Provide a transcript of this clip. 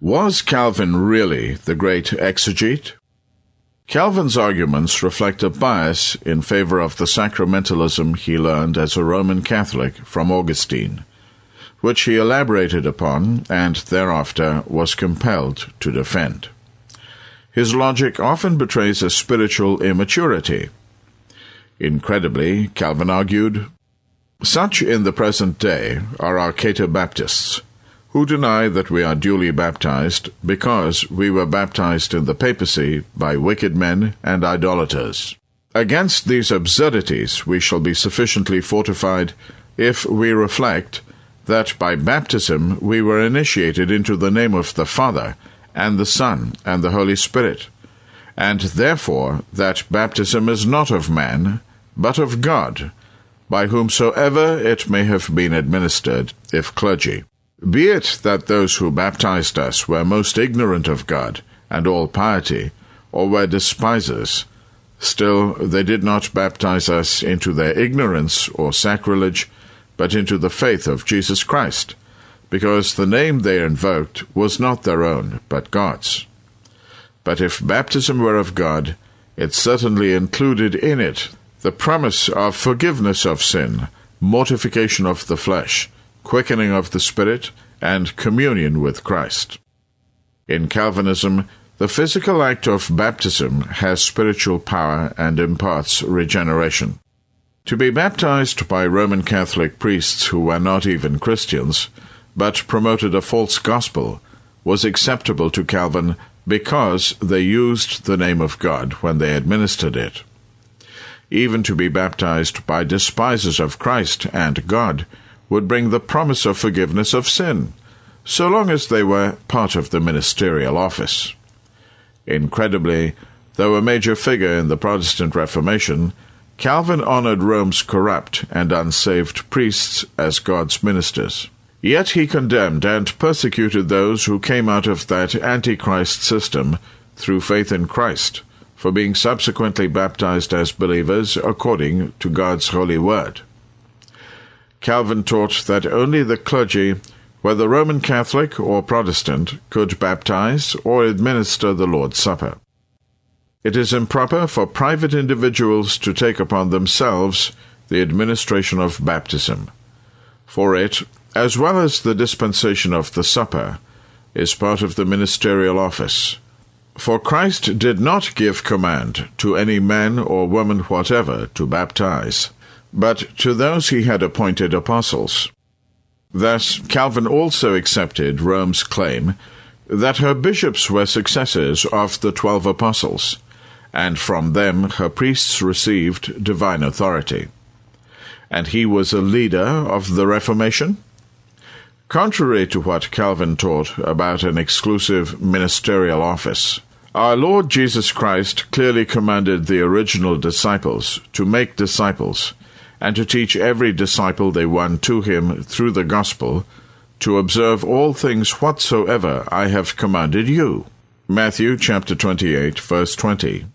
Was Calvin really the great exegete? Calvin's arguments reflect a bias in favor of the sacramentalism he learned as a Roman Catholic from Augustine, which he elaborated upon and thereafter was compelled to defend. His logic often betrays a spiritual immaturity. Incredibly, Calvin argued, such in the present day are our Catabaptists, who deny that we are duly baptized because we were baptized in the papacy by wicked men and idolaters. Against these absurdities we shall be sufficiently fortified if we reflect that by baptism we were initiated into the name of the Father, and the Son, and the Holy Spirit, and therefore that baptism is not of man, but of God, by whomsoever it may have been administered, if clergy. Be it that those who baptized us were most ignorant of God and all piety, or were despisers, still they did not baptize us into their ignorance or sacrilege, but into the faith of Jesus Christ, because the name they invoked was not their own, but God's. But if baptism were of God, it certainly included in it the promise of forgiveness of sin, mortification of the flesh, quickening of the Spirit, and communion with Christ. In Calvinism, the physical act of baptism has spiritual power and imparts regeneration. To be baptized by Roman Catholic priests who were not even Christians, but promoted a false gospel, was acceptable to Calvin because they used the name of God when they administered it. Even to be baptized by despisers of Christ and God would bring the promise of forgiveness of sin, so long as they were part of the ministerial office. Incredibly, though a major figure in the Protestant Reformation, Calvin honored Rome's corrupt and unsaved priests as God's ministers. Yet he condemned and persecuted those who came out of that Antichrist system through faith in Christ, for being subsequently baptized as believers according to God's holy word. Calvin taught that only the clergy, whether Roman Catholic or Protestant, could baptize or administer the Lord's Supper. It is improper for private individuals to take upon themselves the administration of baptism, for it, as well as the dispensation of the supper, is part of the ministerial office. For Christ did not give command to any man or woman whatever to baptize, but to those he had appointed apostles. Thus, Calvin also accepted Rome's claim that her bishops were successors of the twelve apostles, and from them her priests received divine authority. And he was a leader of the Reformation? Contrary to what Calvin taught about an exclusive ministerial office, our Lord Jesus Christ clearly commanded the original disciples to make disciples and to teach every disciple they won to him through the gospel, to observe all things whatsoever I have commanded you. Matthew chapter 28, verse 20.